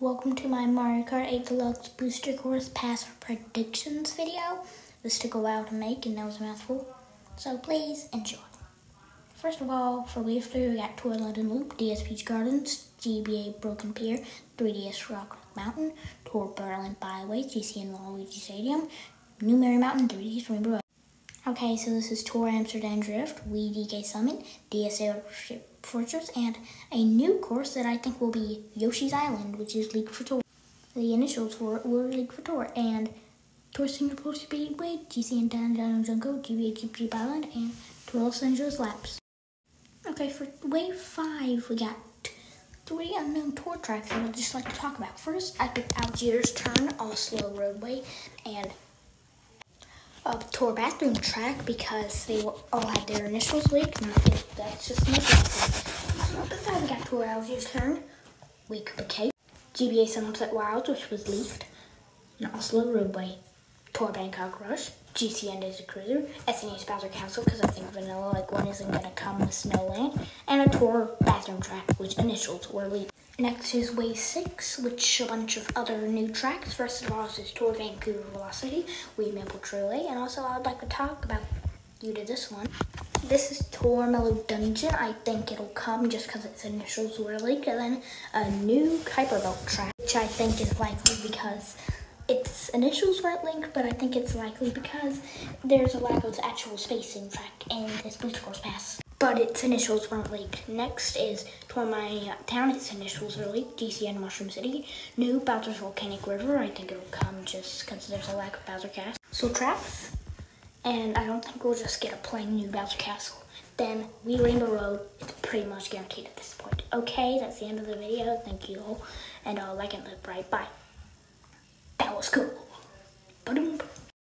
Welcome to my Mario Kart 8 Deluxe Booster Course Pass Predictions video. This took a while to make and that was a mouthful, so please enjoy. First of all, for Wave 3, we got Tour London Loop, DS Peach Gardens, GBA Broken Pier, 3DS Rock Mountain, Tour Berlin Byway, GCN Waluigi Stadium, New Merry Mountain, 3DS Rainbow. Okay, so this is Tour Amsterdam Drift, Wii DK Summit, DSA Fortress, and a new course that I think will be Yoshi's Island, which is League for Tour. The initials for it were League for Tour, and Tour Singapore Speedway, GCN Downtown Jungle, GBA Cheep Island, and Tour Los Angeles Laps. Okay, for Wave 5, we got three unknown tour tracks that I'd just like to talk about. First, I picked Algiers Turn, Oslo Roadway, and a tour bathroom track because they all had their initials leaked, and I think that's just making Besides, we got Tour Algiers Turn, Wii Koopa Cape, GBA Sunset Wilds, which was leaked, and also Oslo Roadway, Tour Bangkok Rush, GCN Daisy Cruiser, SNES Bowser Castle, because I think Vanilla like one isn't to come with Snowland, and a tour bathroom track, which initials were leaked. Next is Way 6, which a bunch of other new tracks. First of all, is Tour Vancouver Velocity, Wii Maple Treeway, and also I would like to talk about you to this one. This is Tour Mellow Dungeon. I think it'll come just because its initials were leaked. And then a new Kuiper Belt track, which I think is likely because its initials weren't linked, but I think it's likely because there's a lack of actual spacing track in this booster course pass but its initials weren't leaked. Next is my Town. Its initials are leaked. GCN Mushroom City. New Bowser's Volcanic River. I think it'll come just because there's a lack of Bowser Castle. So Traps. And I don't think we'll just get a plain new Bowser Castle. Then we Rainbow Road. It's pretty much guaranteed at this point. Okay, that's the end of the video. Thank you all. And I'll like and live right. Bye. That was cool. Ba-doom.